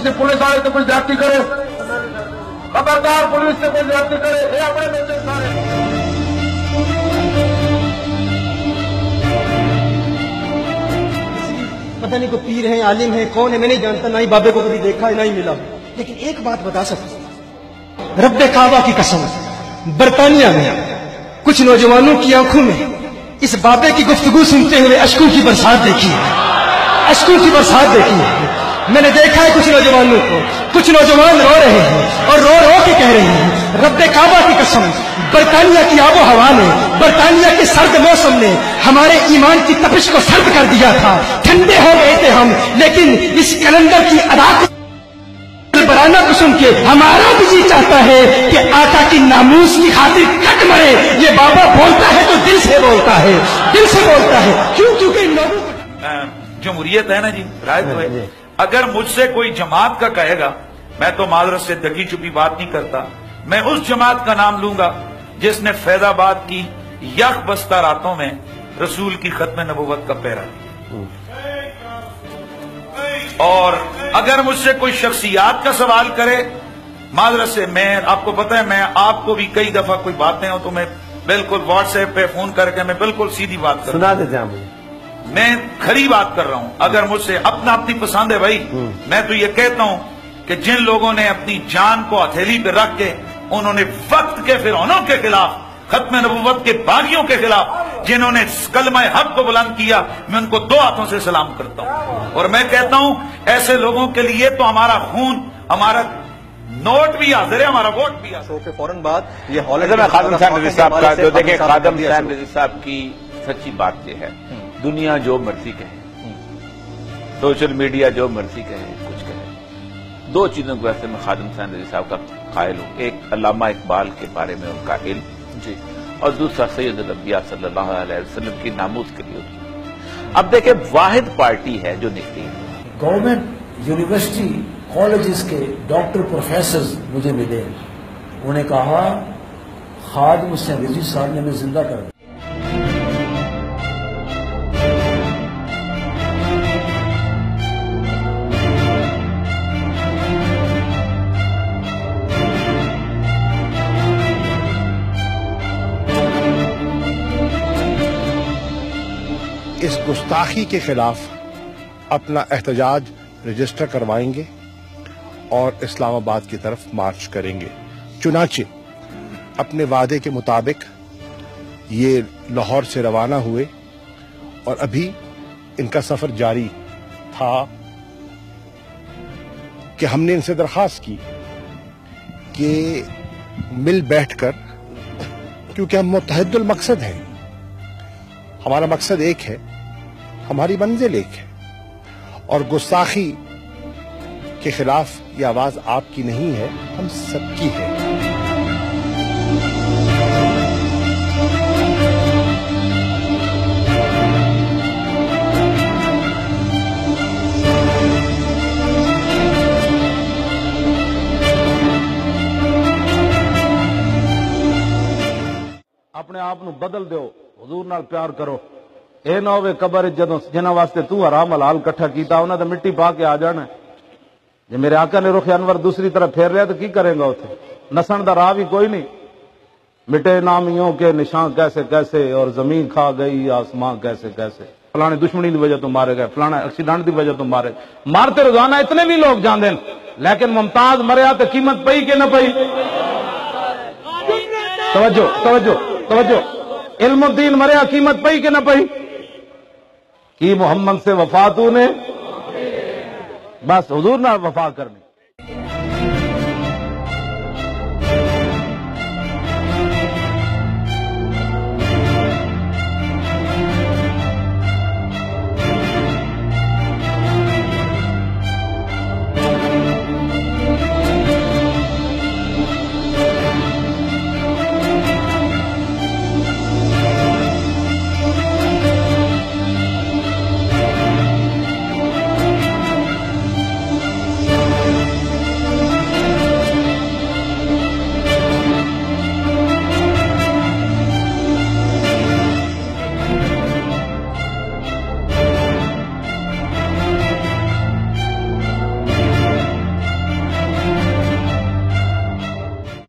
کسی پولیس والے سے کوئی زیادتی کرے خبردار پولیس سے کوئی زیادتی کرے یہ اپنے بچے سارے۔ پتہ نہیں کوئی پیر ہیں عالم ہیں کون ہے، میں نہیں جانتا، نہ ہی بابے کو کبھی دیکھا ہے، نہ ہی ملا۔ لیکن ایک بات بتا سکتا رب کعبہ کی قسم، برطانیہ میں کچھ نوجوانوں کی آنکھوں میں اس بابے کی گفتگو سنتے ہوئے اشکوں کی برسات دیکھی ہے۔ اشکوں کی برسات دیکھی ہے۔ میں نے دیکھا ہے کچھ نوجوانوں کو۔ کچھ نوجوان رو رہے ہیں اور رو رو کے کہہ رہے ہیں رب کعبہ کی قسم برطانیہ کی آب و ہوا نے برطانیہ کے سرد موسم نے ہمارے ایمان کی تپش کو سرد کر دیا تھا۔ ٹھنڈے ہو گئے تھے ہم لیکن اس کیلنڈر کی ادا کو سن کے ہمارا بھی جی چاہتا ہے کہ آقا کی ناموس کی خاطر کٹ مرے۔ یہ بابا بولتا ہے تو دل سے بولتا ہے دل سے بولتا ہے۔ کیوں؟ کیونکہ ان لوگوں کو جمہوریت ہے نا جی رائے تو ہے۔ اگر مجھ سے کوئی جماعت کا کہے گا، میں تو معذرت سے دگی چپی بات نہیں کرتا، میں اس جماعت کا نام لوں گا جس نے فیض آباد کی یک بستہ راتوں میں رسول کی ختم نبوت کا پیرا اور اگر مجھ سے کوئی شخصیات کا سوال کرے، معذرت سے میں، آپ کو پتہ ہے، میں آپ کو بھی کئی دفعہ کوئی باتیں ہوں تو میں بالکل واٹس ایپ پہ فون کر کے میں بالکل سیدھی بات کروں سنا دیتے ہیں مجھے میں کھری بات کر رہا ہوں۔ اگر مجھ سے اپنا اپنی پسند ہے بھائی میں تو یہ کہتا ہوں کہ جن لوگوں نے اپنی جان کو ہتھیلی پہ رکھ کے انہوں نے وقت کے فرعونوں کے خلاف ختم نبوت کے باغیوں کے خلاف جنہوں نے کلمہ حق کو بلند کیا میں ان کو دو ہاتھوں سے سلام کرتا ہوں۔ اور میں کہتا ہوں ایسے لوگوں کے لیے تو ہمارا خون ہمارا نوٹ بھی حاضر ہے ہمارا ووٹ بھی حاضر ہے۔ کے فوراً بعد یہ میں خادم رضی صاحب کا جو دیکھیں خادم صاحب کی سچی بات یہ ہے۔ دنیا جو مرضی کہے سوشل میڈیا جو مرضی کہے کچھ کہے۔ دو چیزوں کو ویسے میں خادم حسین رضی صاحب کا قائل ہوں۔ ایک علامہ اقبال کے بارے میں ان کا علم جی۔ اور دوسرا سید الانبیاء صلی اللہ علیہ وسلم کی ناموز کے لیے۔ ہوتی اب دیکھیں واحد پارٹی ہے جو نکلی۔ گورنمنٹ یونیورسٹی کالجز کے ڈاکٹر پروفیسرز مجھے ملے۔ انہوں نے کہا خادم حسین رضی صاحب نے ہمیں زندہ کر دیا۔ اس گستاخی کے خلاف اپنا احتجاج رجسٹر کروائیں گے اور اسلام آباد کی طرف مارچ کریں گے۔ چنانچہ اپنے وعدے کے مطابق یہ لاہور سے روانہ ہوئے اور ابھی ان کا سفر جاری تھا کہ ہم نے ان سے درخواست کی کہ مل بیٹھ کر، کیونکہ ہم متحد المقصد ہیں۔ ہمارا مقصد ایک ہے ہماری منزل ایک ہے۔ اور گستاخی کے خلاف یہ آواز آپ کی نہیں ہے، ہم سب کی ہے۔ اپنے آپ بدل دیو، حضور نال پیار کرو۔ اے نہ ہوئے قبر جدوں جنہاں واسطے تو حرام حلال کٹھا کیتا، انہاں تے مٹی پا کے آ جانا ہے۔ جے میرے آقا نے رخ انور دوسری طرف پھیر رہا تو کی کرے گا اتنے نسن دا راہ بھی کوئی نہیں۔ مٹے نامیوں کے نشان کیسے کیسے اور زمین کھا گئی آسمان کیسے کیسے۔ فلانے دشمنی دی وجہ تو مارے گئے، فلانا ایکسیڈنٹ دی وجہ تو مارے مارتے روزانہ اتنے بھی لوگ جاندے ہیں، لیکن ممتاز مریا تو قیمت پئی کہ نہ پئی؟ توجہ توجہ توجہ۔ علم الدین مریا قیمت پئی کہ نہ پئی؟ کی محمد سے وفاتو نے بس حضور نہ وفا کرنی